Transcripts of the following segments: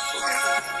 Stop!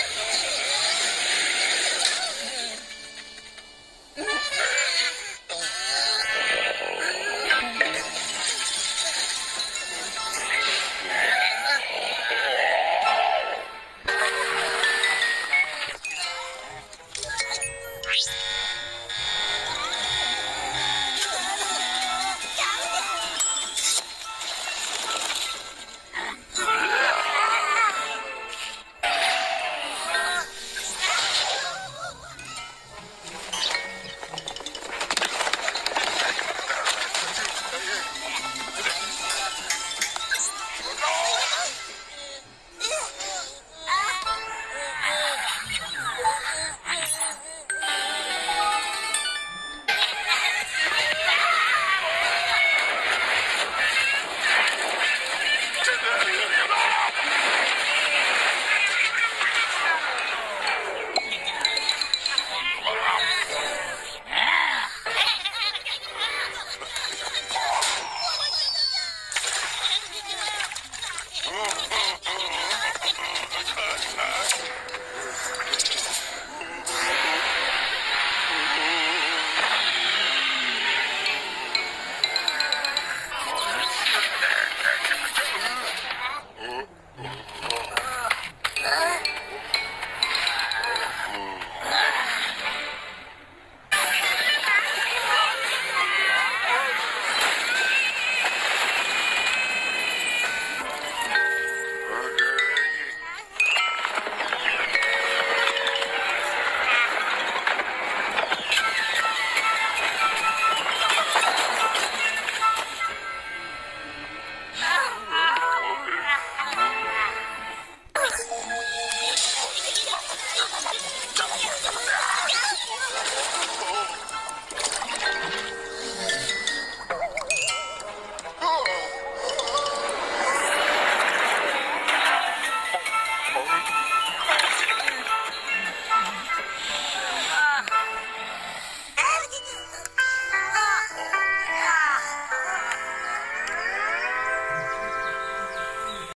Cheers.